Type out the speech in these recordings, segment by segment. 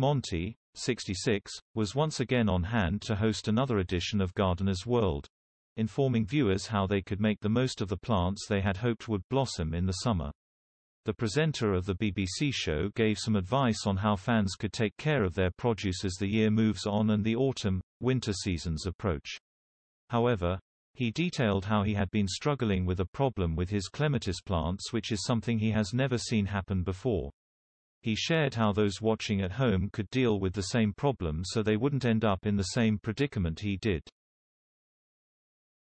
Monty, 66, was once again on hand to host another edition of Gardener's World, informing viewers how they could make the most of the plants they had hoped would blossom in the summer. The presenter of the BBC show gave some advice on how fans could take care of their produce as the year moves on and the autumn, winter seasons approach. However, he detailed how he had been struggling with a problem with his clematis plants which is something he has never seen happen before. He shared how those watching at home could deal with the same problem so they wouldn't end up in the same predicament he did.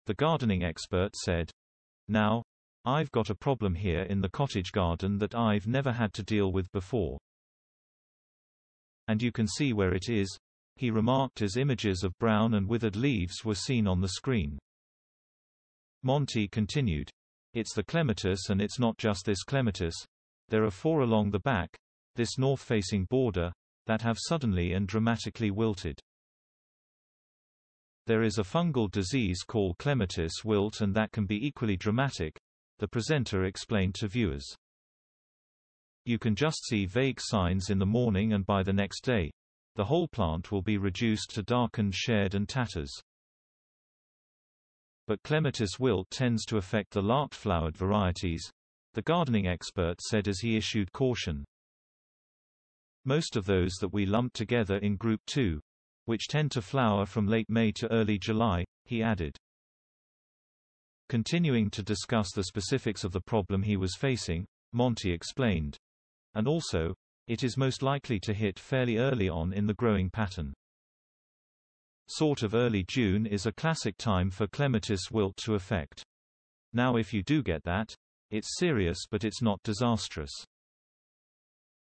The gardening expert said, Now, I've got a problem here in the cottage garden that I've never had to deal with before. And you can see where it is, he remarked as images of brown and withered leaves were seen on the screen. Monty continued, It's the clematis and it's not just this clematis. There are four along the back, this north-facing border, that have suddenly and dramatically wilted. There is a fungal disease called clematis wilt and that can be equally dramatic, the presenter explained to viewers. You can just see vague signs in the morning and by the next day, the whole plant will be reduced to darkened shed and tatters. But clematis wilt tends to affect the large-flowered varieties, the gardening expert said as he issued caution. Most of those that we lump together in Group 2, which tend to flower from late May to early July, he added. Continuing to discuss the specifics of the problem he was facing, Monty explained. And also, it is most likely to hit fairly early on in the growing pattern. Sort of early June is a classic time for clematis wilt to affect. Now if you do get that, it's serious but it's not disastrous.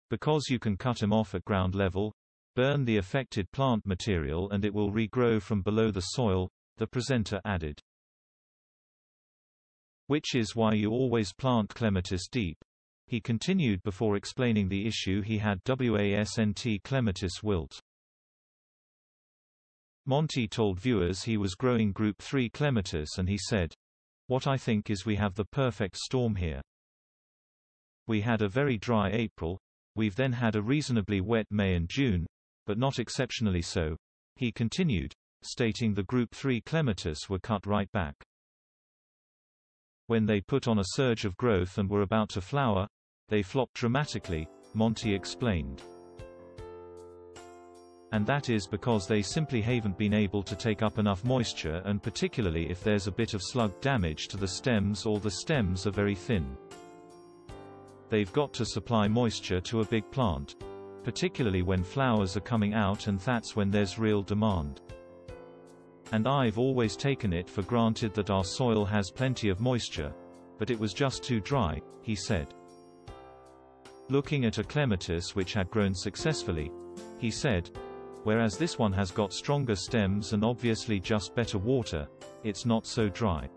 Because you can cut them off at ground level, burn the affected plant material and it will regrow from below the soil, the presenter added. Which is why you always plant clematis deep. He continued before explaining the issue he had WASNT clematis wilt. Monty told viewers he was growing Group 3 clematis and he said, What I think is we have the perfect storm here. We had a very dry April, We've then had a reasonably wet May and June, but not exceptionally so. He continued, stating the Group 3 clematis were cut right back. When they put on a surge of growth and were about to flower, they flopped dramatically, Monty explained. And that is because they simply haven't been able to take up enough moisture and particularly if there's a bit of slug damage to the stems or the stems are very thin. They've got to supply moisture to a big plant. Particularly when flowers are coming out and that's when there's real demand. And I've always taken it for granted that our soil has plenty of moisture. But it was just too dry, he said. Looking at a clematis which had grown successfully, he said, whereas this one has got stronger stems and obviously just better water, it's not so dry.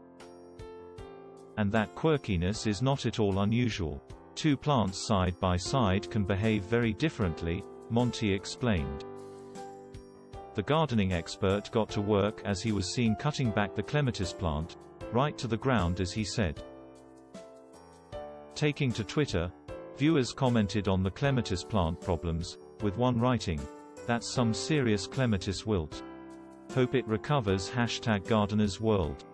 And that quirkiness is not at all unusual. Two plants side by side can behave very differently, Monty explained. The gardening expert got to work as he was seen cutting back the clematis plant, right to the ground as he said. Taking to Twitter, viewers commented on the clematis plant problems, with one writing, that's some serious clematis wilt. Hope it recovers hashtag gardeners world.